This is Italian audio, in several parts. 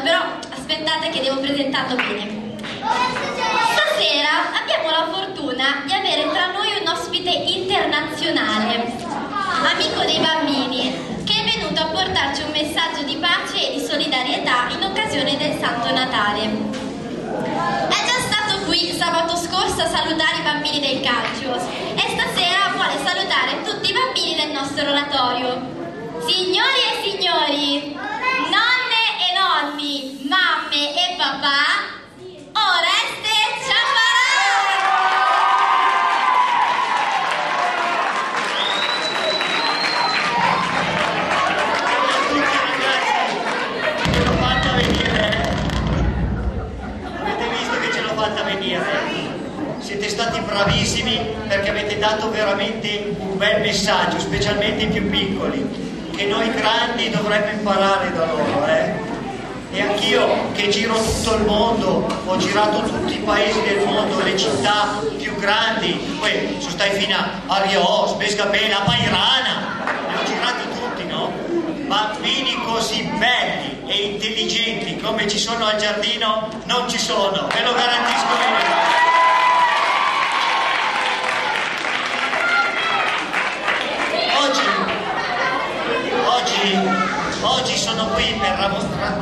guardate che devo presentarlo bene. Stasera abbiamo la fortuna di avere tra noi un ospite internazionale, amico dei bambini, che è venuto a portarci un messaggio di pace e di solidarietà in occasione del Santo Natale. È già stato qui sabato scorso a salutare i bambini del calcio e stasera vuole salutare tutti i bambini del nostro oratorio. Signori e signori, mamme e papà, Oreste Ciaparà! Ce l'ho fatta venire. Avete visto che ce l'ho fatta venire? Siete stati bravissimi perché avete dato veramente un bel messaggio, specialmente i più piccoli, che noi grandi dovremmo imparare da loro, eh? E anch'io che giro tutto il mondo, ho girato tutti i paesi del mondo, le città più grandi, poi sono stati fino a Rios, Pescapena, Pairana, li ho girati tutti, no? Bambini così belli e intelligenti come ci sono al giardino non ci sono, ve lo garantisco io. Oggi, oggi, oggi sono qui per,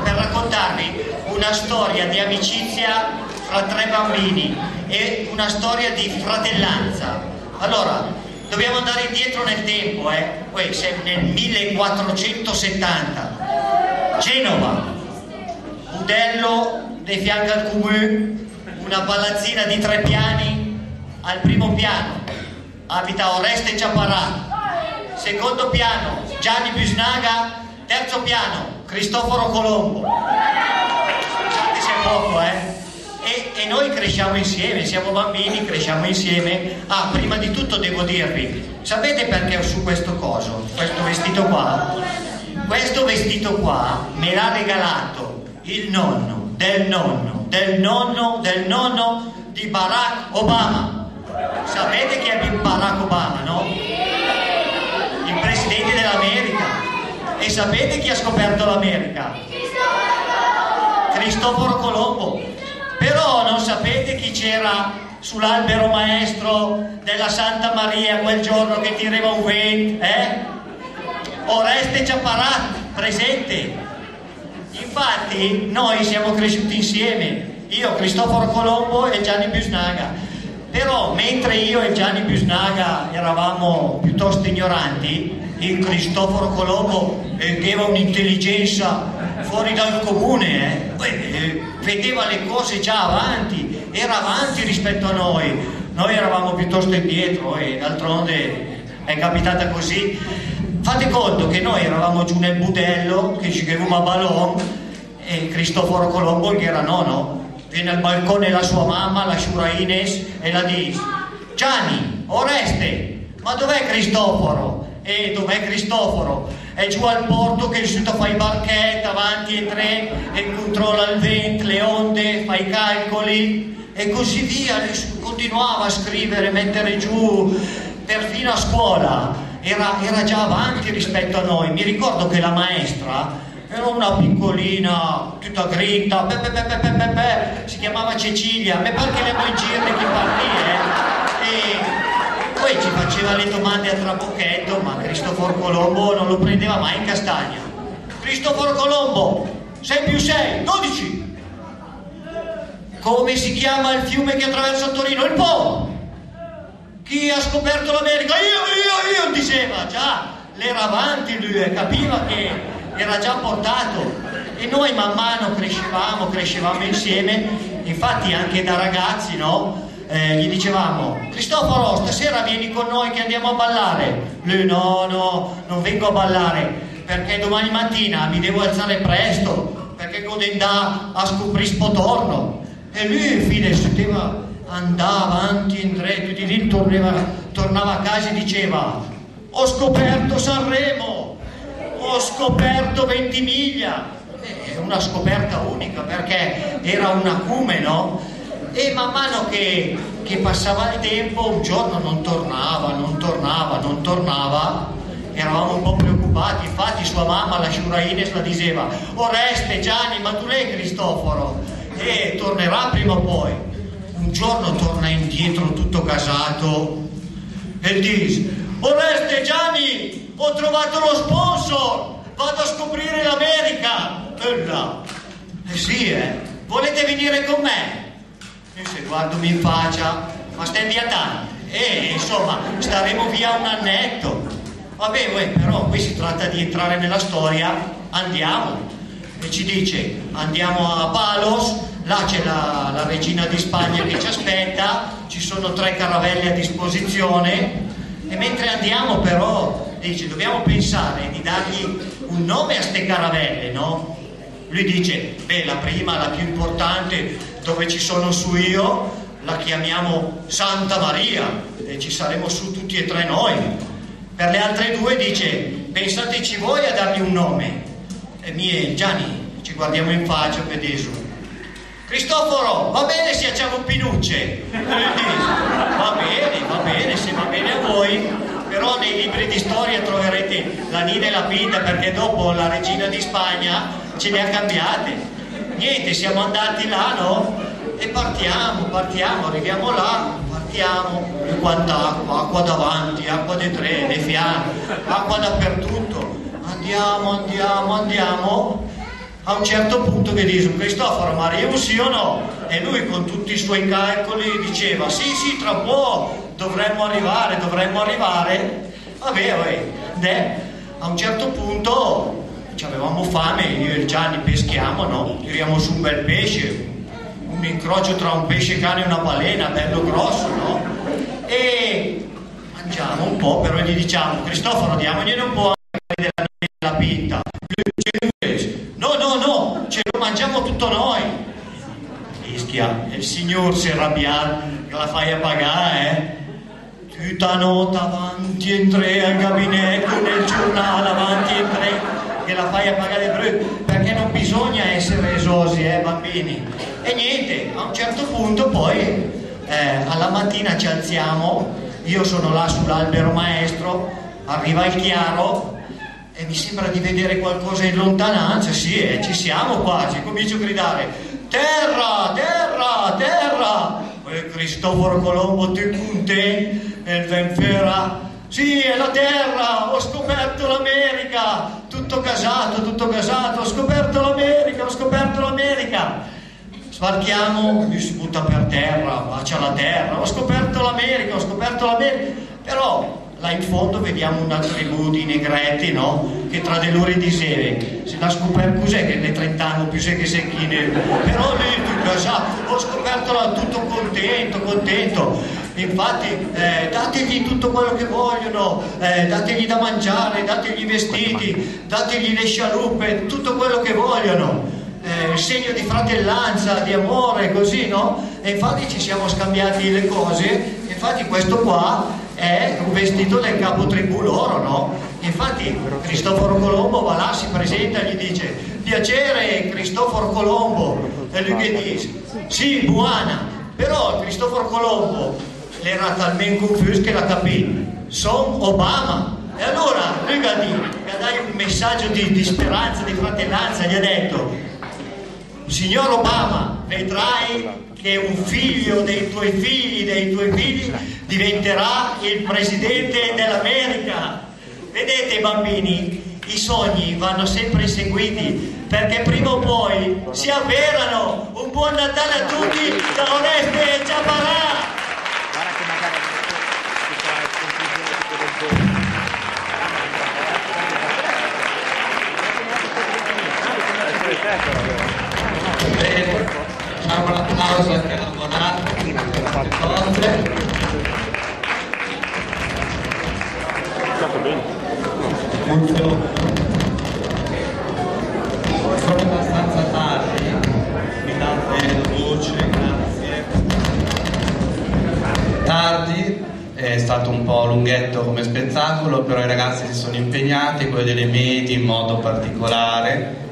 per raccontarvi una storia di amicizia fra tre bambini e una storia di fratellanza. Allora, dobbiamo andare indietro nel tempo, eh? Nel 1470. Genova, budello di fianco al comune, una palazzina di tre piani al primo piano, abita Oreste Ciaparà, secondo piano Gianni Busnaga, terzo piano Cristoforo Colombo. Scusate se è poco, eh? E, e noi cresciamo insieme, siamo bambini, cresciamo insieme. Ah, prima di tutto devo dirvi, sapete perché ho su questo coso, questo vestito qua? Questo vestito qua me l'ha regalato il nonno del nonno del nonno del nonno di Barack Obama. Sapete chi è Barack Obama, no? Il presidente dell'America. E sapete chi ha scoperto l'America? Cristoforo Colombo. Però non sapete chi c'era sull'albero maestro della Santa Maria quel giorno che tirava un vento, eh? Oreste Ciapparat, presente. Infatti noi siamo cresciuti insieme, io, Cristoforo Colombo e Gianni Busnaga. Però mentre io e Gianni Busnaga eravamo piuttosto ignoranti, il Cristoforo Colombo aveva un'intelligenza fuori dal comune, eh. Eh, vedeva le cose già avanti, era avanti rispetto a noi. Noi eravamo piuttosto indietro e d'altronde è capitata così. Fate conto che noi eravamo giù nel budello, che giocavamo a ballon e Cristoforo Colombo, che era nono, viene al balcone la sua mamma, la Shura Ines, e la dice Gianni, Oreste, ma dov'è Cristoforo? E dov'è Cristoforo? È giù al porto che è riuscito a fare i barchetti avanti e tre e controlla il vento, le onde, fa i calcoli e così via. Continuava a scrivere, mettere giù, perfino a scuola. Era, era già avanti rispetto a noi. Mi ricordo che la maestra era una piccolina, tutta grinta, pe, pe, pe. si chiamava Cecilia, me pare che le vuoi girare chi partì, eh? Faceva le domande a trabocchetto, ma Cristoforo Colombo non lo prendeva mai in castagna. Cristoforo Colombo, 6 più 6, 12. Come si chiama il fiume che attraversa Torino? Il Po. Chi ha scoperto l'America? Io, io, io, diceva, già, l'era avanti lui, capiva che era già portato e noi man mano crescevamo, crescevamo insieme, infatti anche da ragazzi, no? Eh, gli dicevamo, Cristoforo, stasera vieni con noi che andiamo a ballare. Lui no, no, non vengo a ballare perché domani mattina mi devo alzare presto, perché devo andare a scoprire Spotorno. E lui infine sentiva, andava avanti e indietro, di lì tornava, tornava a casa e diceva, ho scoperto Sanremo, ho scoperto Ventimiglia. È una scoperta unica perché era un acume, no? E man mano che, che passava il tempo, un giorno non tornava, non tornava, non tornava, eravamo un po' preoccupati, infatti sua mamma, la Shura la diceva Oreste, Gianni, ma tu lei Cristoforo? E tornerà prima o poi. Un giorno torna indietro tutto casato e dice Oreste, Gianni, ho trovato lo sponsor, vado a scoprire l'America. E là, eh sì, eh, volete venire con me? Se guardo in faccia, ma stai via tanto? E insomma, staremo via un annetto. Vabbè, uè, però qui si tratta di entrare nella storia, andiamo. E ci dice, andiamo a Palos, là c'è la, la regina di Spagna che ci aspetta, ci sono tre caravelle a disposizione e mentre andiamo però, dice, dobbiamo pensare di dargli un nome a ste caravelle, no? Lui dice, beh, la prima, la più importante, dove ci sono su io, la chiamiamo Santa Maria e ci saremo su tutti e tre noi. Per le altre due dice, pensateci voi a dargli un nome. E mie, Gianni, ci guardiamo in faccia per Gesù. Cristoforo, va bene se facciamo pinucce? Va bene, va bene, se va bene a voi, però nei libri di storia troverete la Nina e la Pinta perché dopo la regina di Spagna ce le ha cambiate. Niente, siamo andati là, no? e partiamo, partiamo, arriviamo là, partiamo, e quanta acqua, davanti, acqua dei tre, dei acqua dappertutto, andiamo, andiamo, andiamo, a un certo punto che dice Cristoforo, ma arriviamo sì o no? E lui con tutti i suoi calcoli diceva sì, sì, tra un po' dovremmo arrivare, dovremmo arrivare, vabbè, vabbè, De, a un certo punto avevamo fame, io e Gianni peschiamo, no? Tiriamo su un bel pesce, un incrocio tra un pesce cane e una balena, bello grosso, no? E mangiamo un po', però gli diciamo, Cristoforo, diamogliene un po' anche della pinta. No, no, no, ce lo mangiamo tutto noi. Ischia, il signor si arrabbia, la fai a pagare, eh? Tutta notte avanti e tre al gabinetto, nel giornale avanti e tre che la fai a pagare brutto perché non bisogna essere esosi eh bambini. E niente a un certo punto poi eh, alla mattina ci alziamo io sono là sull'albero maestro arriva il chiaro e mi sembra di vedere qualcosa in lontananza sì eh, ci siamo quasi comincio a gridare terra terra terra! E Cristoforo Colombo te con te e il Venfera? Sì, è la terra, ho scoperto l'America, tutto casato, tutto casato, ho scoperto l'America, ho scoperto l'America. Sbarchiamo, lui si butta per terra, bacia la terra, ho scoperto l'America, ho scoperto l'America. Però là in fondo vediamo una tribù di negretti, no? Che tra di loro diceva, se la scoperto cos'è che ne 30 anni più sei che secchine. Però lì casato, ho scoperto tutto contento, contento infatti eh, dategli tutto quello che vogliono, eh, dategli da mangiare, dategli i vestiti, dategli le scialuppe, tutto quello che vogliono. Eh, segno di fratellanza, di amore, così, no? E infatti ci siamo scambiati le cose, infatti questo qua è un vestito del capo tribù loro, no? Infatti Cristoforo Colombo va là, si presenta e gli dice piacere Cristoforo Colombo e lui che dice sì, buona, però Cristoforo Colombo era talmente confuso che la capì. Sono Obama. E allora lui gli ha dato un messaggio di, di speranza, di fratellanza, gli ha detto, signor Obama, vedrai che un figlio dei tuoi figli, dei tuoi figli, diventerà il presidente dell'America. Vedete bambini, i sogni vanno sempre seguiti perché prima o poi si avverano. Un buon Natale a tutti da Oreste Ciaparà! Po' lunghetto come spettacolo, però i ragazzi si sono impegnati, quelli delle medie in modo particolare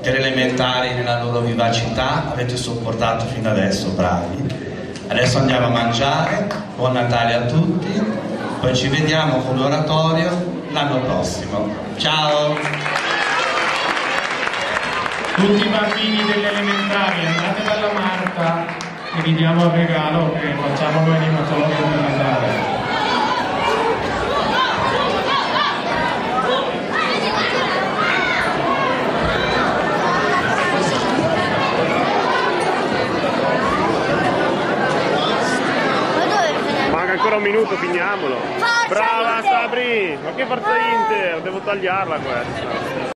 delle elementari nella loro vivacità, avete sopportato fino adesso, bravi. Adesso andiamo a mangiare, buon Natale a tutti, poi ci vediamo con l'oratorio l'anno prossimo. Ciao! Tutti i bambini delle elementari andate dalla Marta e vi diamo il regalo che facciamo noi animatori per Natale. Minuto, finiamolo. Forza Brava Inter! Sabri! Ma che forza Inter! Devo tagliarla questa.